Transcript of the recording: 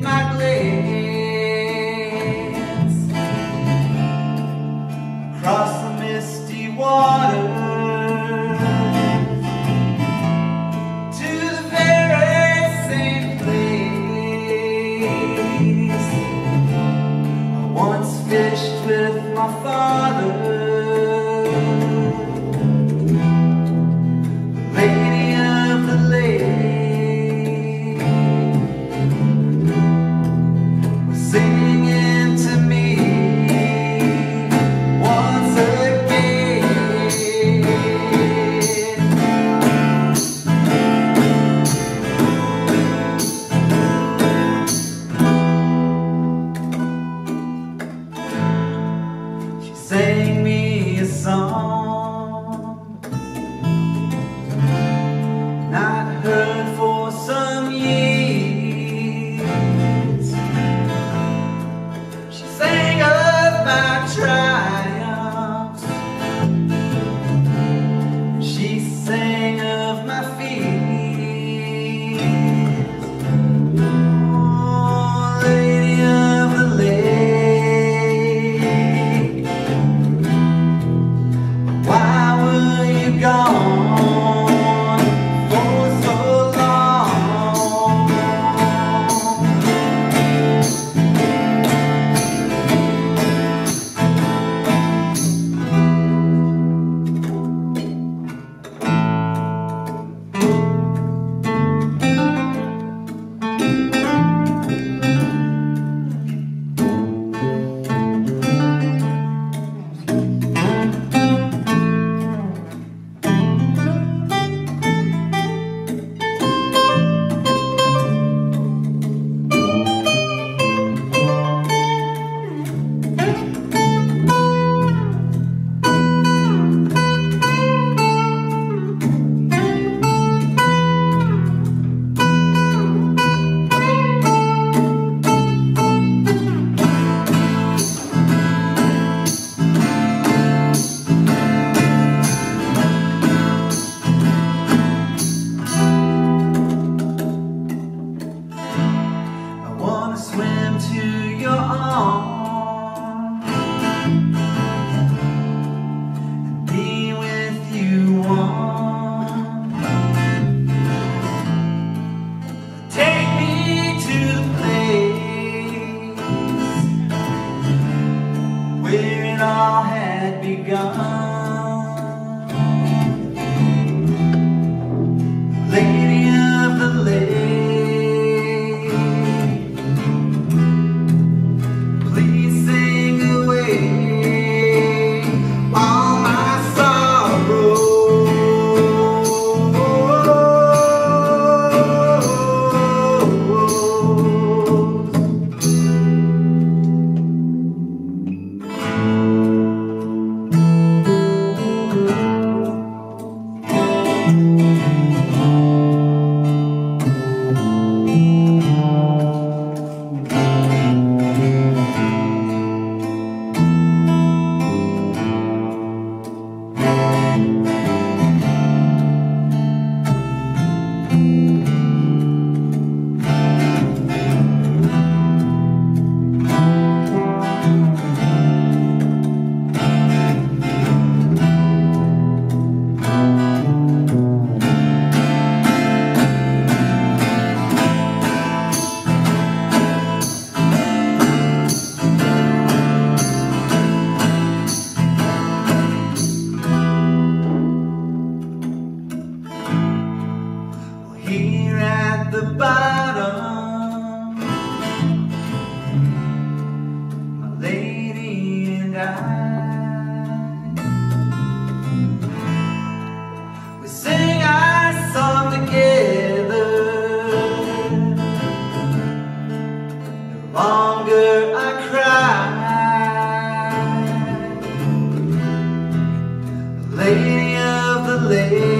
my glare. The bottom. My lady and I. We sing our song together. The longer I cry, Lady of the Lake,